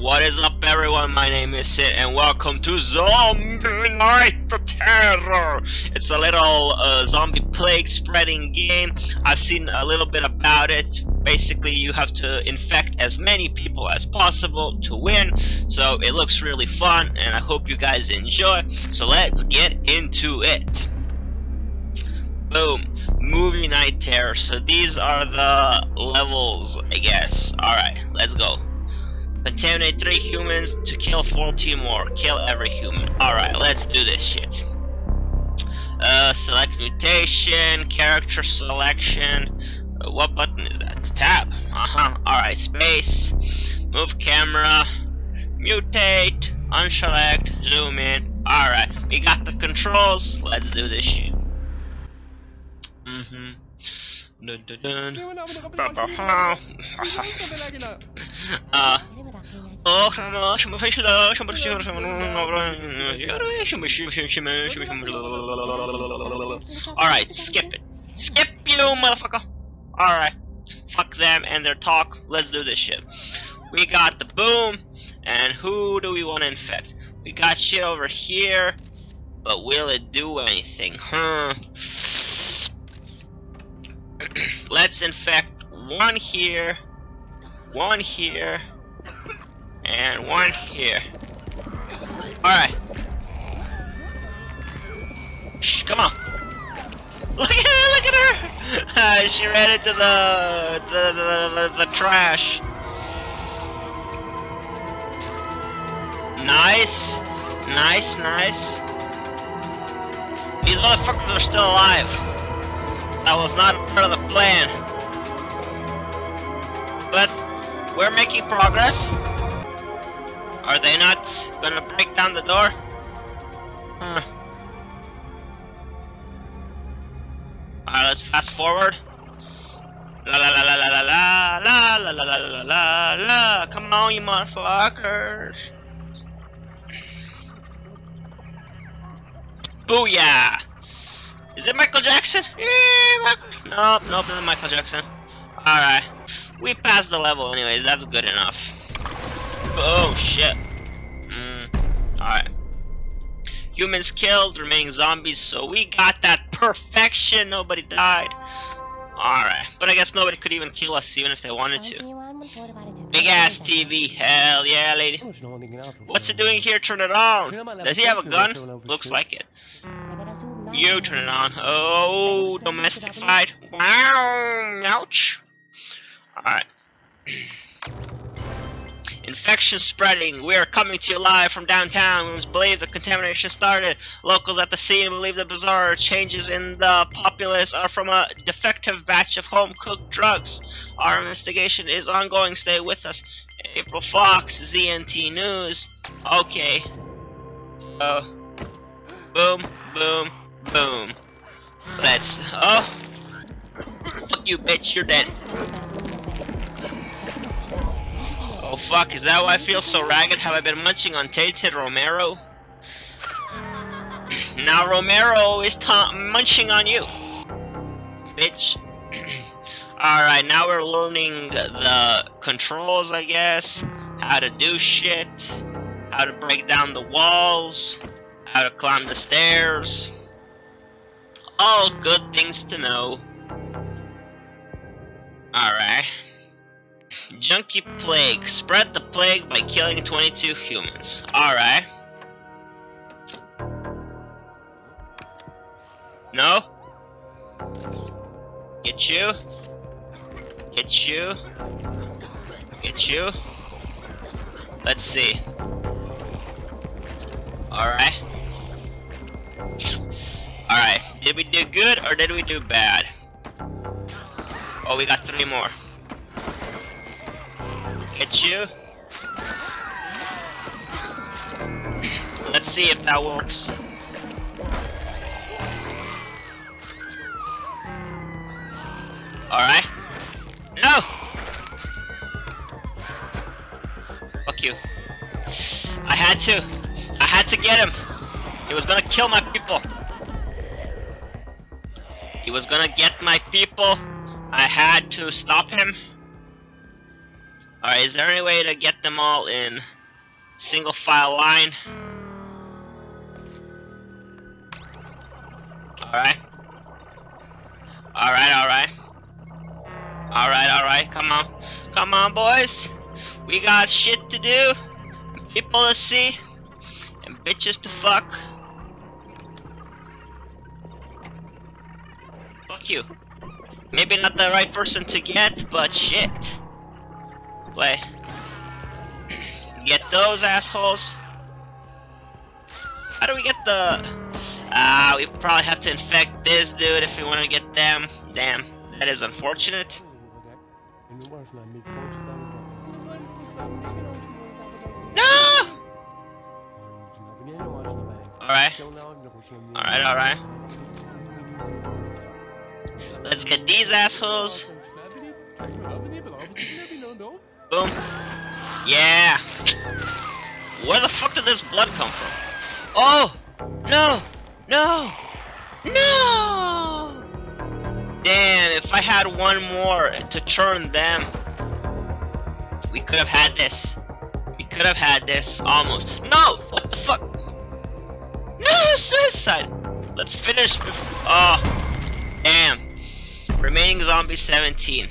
What is up everyone, my name is Sin and welcome to Zombie Night the Terror! It's a little uh, zombie plague spreading game. I've seen a little bit about it. Basically you have to infect as many people as possible to win. So it looks really fun and I hope you guys enjoy. So let's get into it. Boom. Movie Night Terror. So these are the levels, I guess. Alright. Contaminate 3 humans to kill 14 more. Kill every human. Alright, let's do this shit. Uh, select mutation, character selection. Uh, what button is that? Tab. Uh-huh. Alright, space. Move camera. Mutate. Unselect. Zoom in. Alright, we got the controls. Let's do this shit. Mm-hmm. Dun, dun, dun. uh, oh, Alright, skip it. Skip you, motherfucker! Alright. Fuck them and their talk. Let's do this shit. We got the boom, and who do we want to infect? We got shit over here, but will it do anything? Huh? Let's infect one here, one here, and one here. Alright. Come on. Look at her, look at her! Uh, she ran into the, the, the, the, the trash. Nice. Nice, nice. These motherfuckers are still alive. That was not part of the plan. But we're making progress. Are they not gonna break down the door? Huh. Alright, let's fast forward. La la la la la la la la la la la la la Come on, you motherfuckers. Booyah! Is it Michael Jackson? Nope, nope, not Michael Jackson. Alright. We passed the level anyways, that's good enough. Oh shit. Mm. Alright. Humans killed, remaining zombies, so we got that perfection, nobody died. Alright, but I guess nobody could even kill us even if they wanted to. Big ass TV, hell yeah lady. What's it doing here? Turn it on. Does he have a gun? Looks like it. You turn it on. Oh, domestic fight. Wow, ouch. Alright. Infection spreading. We are coming to you live from downtown. We believe the contamination started. Locals at the scene believe the bizarre changes in the populace are from a defective batch of home-cooked drugs. Our investigation is ongoing. Stay with us. April Fox, ZNT News. Okay. Uh, boom, boom, boom. Let's. Oh. Fuck you, bitch. You're dead. Oh fuck, is that why I feel so ragged? Have I been munching on tainted Romero? now Romero is munching on you. Bitch. Alright, now we're learning the controls, I guess. How to do shit. How to break down the walls. How to climb the stairs. All good things to know. Alright. Junkie Plague. Spread the plague by killing 22 humans. Alright. No? Get you. Get you. Get you. Let's see. Alright. Alright. Did we do good or did we do bad? Oh, we got three more. Get you. Let's see if that works. Alright. No! Fuck you. I had to. I had to get him. He was gonna kill my people. He was gonna get my people. I had to stop him. Alright, is there any way to get them all in single file line? Alright. Alright, alright. Alright, alright, come on. Come on, boys. We got shit to do, people to see, and bitches to fuck. Fuck you. Maybe not the right person to get, but shit. Play. Get those assholes. How do we get the... Ah, we probably have to infect this dude if we want to get them. Damn, that is unfortunate. No! Alright. Alright, alright. Let's get these assholes. Boom. Yeah. Where the fuck did this blood come from? Oh! No! No! No! Damn, if I had one more to turn them, we could have had this. We could have had this, almost. No! What the fuck? No, suicide! Let's finish Oh, damn. Remaining zombie 17.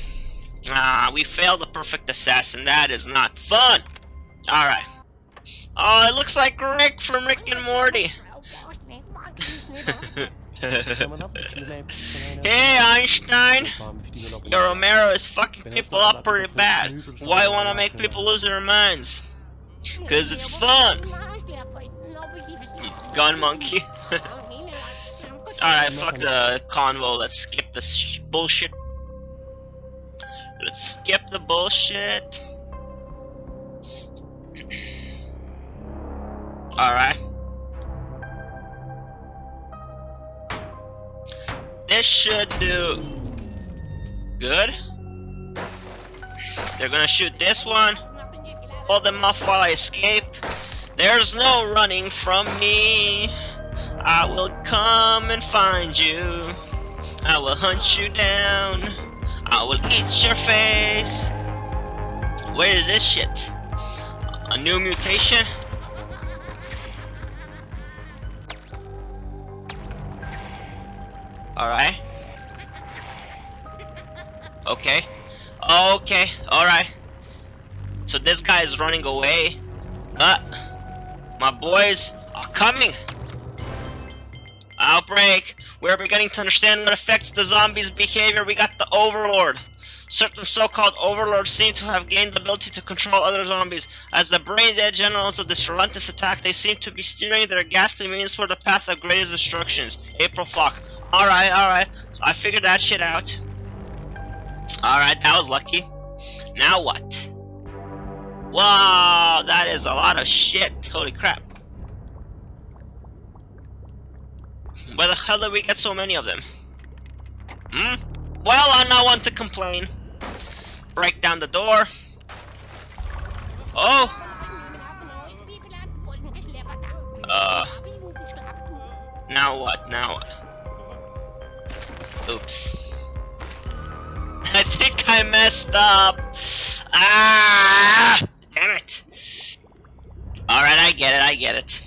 Ah, we failed the perfect assassin. That is not fun. Alright. Oh, it looks like Rick from Rick and Morty. hey Einstein! Your Romero is fucking people up pretty bad. Why wanna make people lose their minds? Cause it's fun! Gun monkey. Alright, fuck the convo, let's skip this bullshit. Let's skip the bullshit. Alright. This should do good. They're gonna shoot this one. Hold them off while I escape. There's no running from me. I will come and find you. I will hunt you down. I will eat your face. Where is this shit? A new mutation? Alright. Okay. Okay, alright. So this guy is running away. Uh, my boys are coming. Outbreak. We're beginning to understand what affects the zombies' behavior. We got the Overlord. Certain so-called overlords seem to have gained the ability to control other zombies. As the brain-dead generals of this relentless attack, they seem to be steering their ghastly minions for the path of greatest destructions. April Fox. Alright, alright. So I figured that shit out. Alright, that was lucky. Now what? Wow, that is a lot of shit. Holy crap. Where the hell did we get so many of them? Hmm? Well, I'm not one to complain. Break down the door. Oh! Uh. Now what? Now what? Oops. I think I messed up. Ah! Damn it. Alright, I get it, I get it.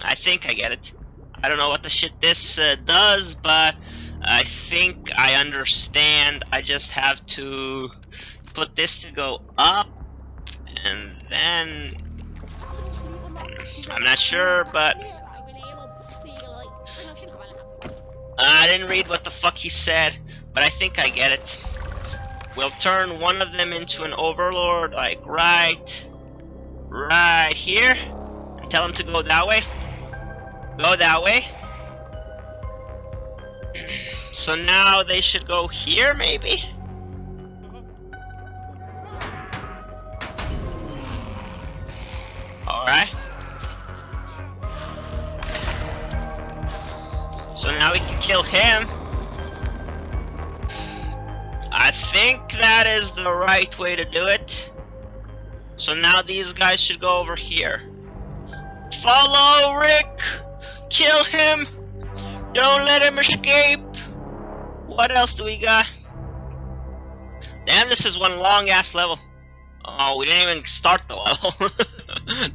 I think I get it. I don't know what the shit this uh, does, but I think I understand. I just have to put this to go up, and then I'm not sure, but I didn't read what the fuck he said, but I think I get it. We'll turn one of them into an overlord, like right, right here, and tell him to go that way. Go that way. So now they should go here, maybe? Alright. So now we can kill him. I think that is the right way to do it. So now these guys should go over here. Follow Rick! Kill him! Don't let him escape! What else do we got? Damn, this is one long ass level. Oh, we didn't even start the level.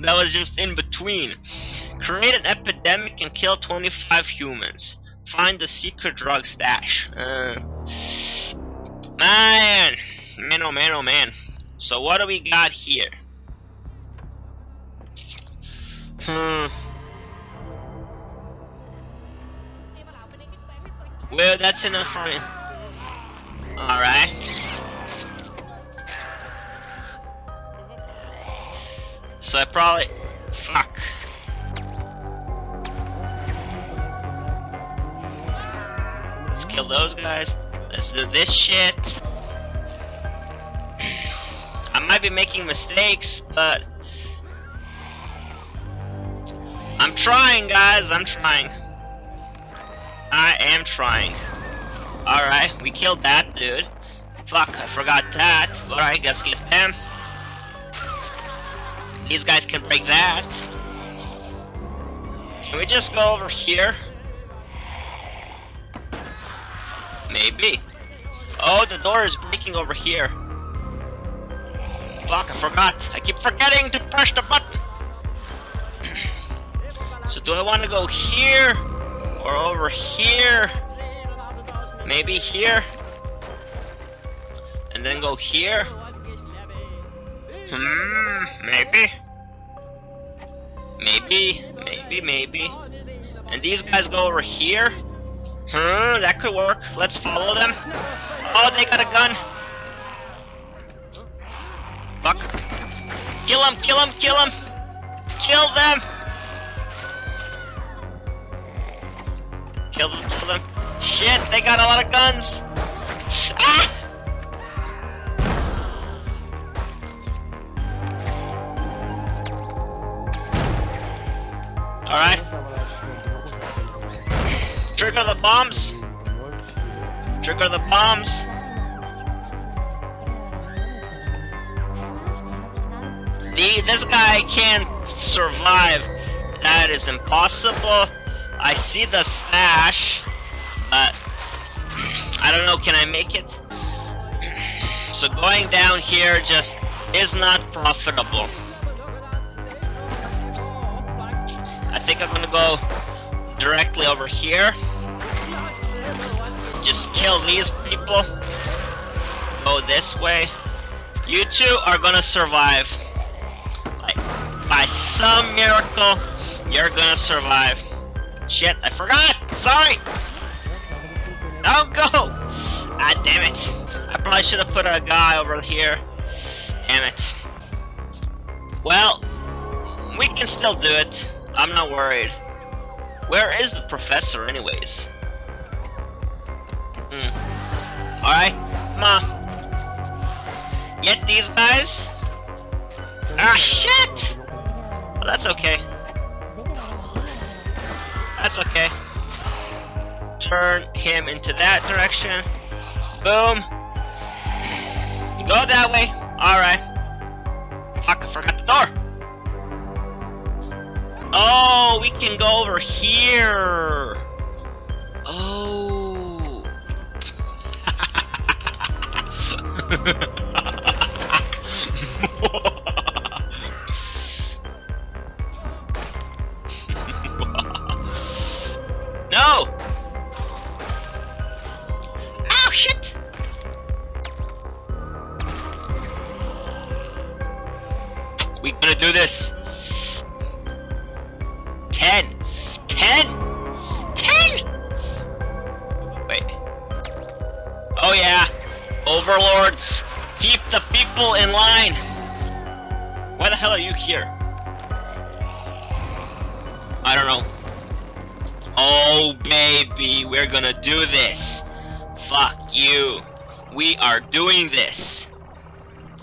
that was just in between. Create an epidemic and kill 25 humans. Find the secret drug stash. Uh, man! Man, oh man, oh man. So what do we got here? Hmm. Well, that's enough for me. Alright. So I probably... Fuck. Let's kill those guys. Let's do this shit. I might be making mistakes, but... I'm trying, guys. I'm trying. I am trying. Alright, we killed that dude. Fuck, I forgot that. Alright, let's get them. These guys can break that. Can we just go over here? Maybe. Oh, the door is breaking over here. Fuck, I forgot. I keep forgetting to push the button. so do I want to go here? Or over here? Maybe here? And then go here? Hmm, maybe. Maybe, maybe, maybe. And these guys go over here? Hmm, that could work. Let's follow them. Oh, they got a gun. Fuck. Kill them, kill them, kill them! Kill them! Kill them, kill them. Shit, they got a lot of guns! Ah! Alright. Trigger the bombs! Trigger the bombs! The, this guy can't survive. That is impossible. I see the smash, but I don't know, can I make it? So going down here just is not profitable. I think I'm gonna go directly over here. Just kill these people. Go this way. You two are gonna survive. By some miracle, you're gonna survive. Shit, I forgot! Sorry! Don't go! Ah, damn it. I probably should have put a guy over here. Damn it. Well, we can still do it. I'm not worried. Where is the professor anyways? Hmm. Alright, come on. Get these guys. Ah, shit! Well, that's okay. That's okay. Turn him into that direction. Boom. Go that way. Alright. Fuck, I forgot the door. Oh, we can go over here. Oh. I don't know. Oh baby, we're gonna do this. Fuck you. We are doing this.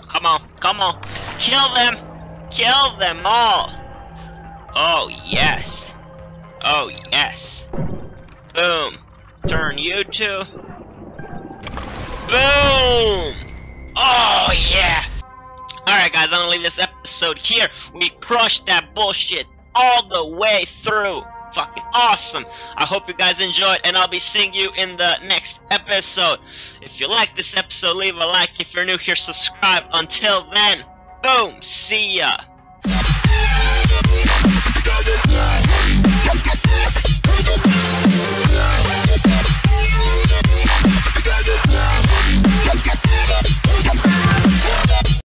Come on, come on. Kill them! Kill them all! Oh, yes. Oh, yes. Boom. Turn you two. Boom! Oh, yeah! Alright, guys, I'm gonna leave this episode here. We crushed that bullshit all the way through. Fucking awesome. I hope you guys enjoyed, and I'll be seeing you in the next episode. If you like this episode, leave a like. If you're new here, subscribe. Until then, boom, see ya.